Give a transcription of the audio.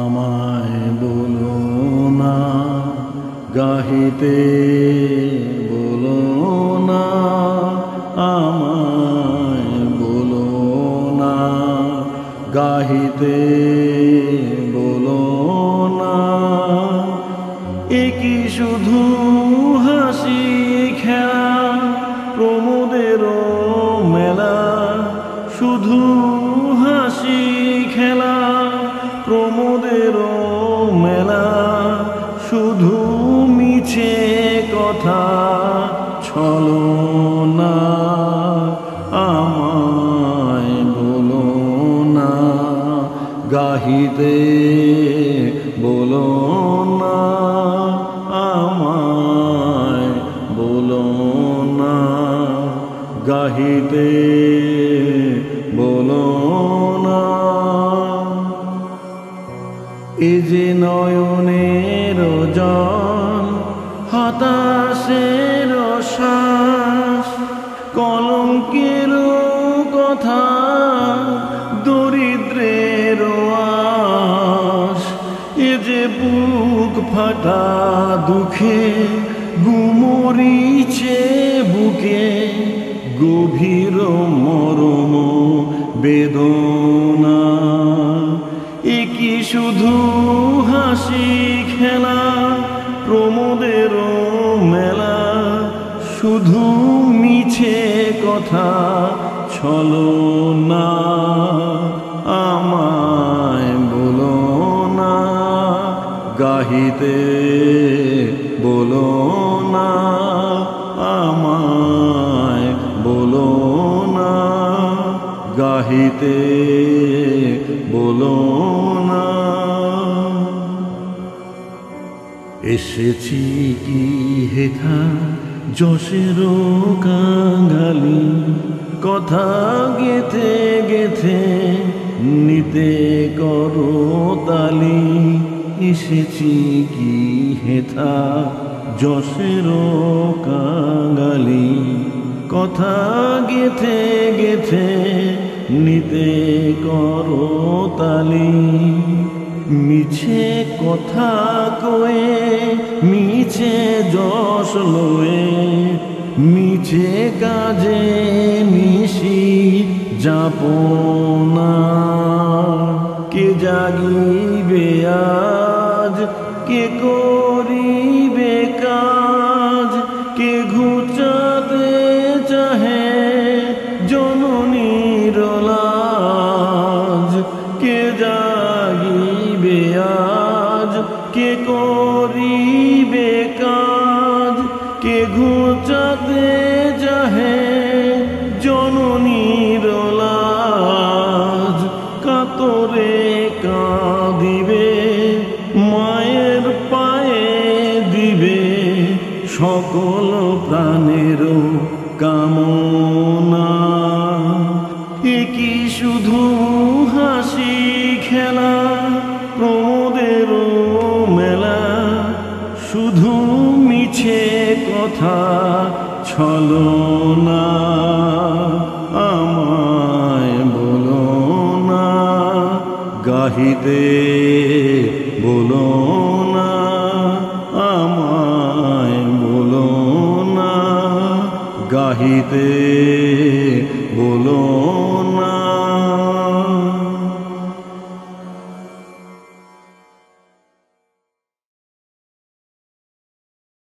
আমায় বলো না, গাহিতে বলো না, আমায় বলো না, গাহিতে বলো না। একই শুধু হাসি খেলা প্রমোদের মেলা, শুধু শুধু মিছে কথা ছলো না, আমায় বলো না, গাহিতে বলো না, আমায় বলো না, গাহিতে বলো না। এ যে নয়নের জল হতাশের শ্বাস, কলঙ্কের কথা, দরিদ্রের আশ। এ যে বুক ফাটা দুঃখে, গুমরিছে বুকে, গভীর মরম বেদনা। একি শুধু হাসি খেলা শুধু মিছে কথা ছলো না, আমায় বলো না, গাহিতে বলো না, আমায় বলো না, গাহিতে বলো না। এসেছি কি হেথা? যশের কাঙালি কথা গেথে গেথে নিতে করো তালি, এসেছি কি হেথা? যশের কাঙালি কথা গেথে গেথে নিতে করো তালি। মিছে কথা কয়ে, মিছে যশ লয়ে, মিছে কাজে মিশি যাপনা। কে জাগিবে আজ, কে করিবে কে করিবে কাজ, কে ঘুচাতে চাহে জননীর লাজ কাতরে কাঁদিবে, মায়ের পায়ে দিবে সকল প্রাণের কামনা। একই শুধু হাসি শুধু মিছে কথা ছলো না, আমায় বলো না, গাহিতে বলো না, আমায় বলো না, গাহিতে বলো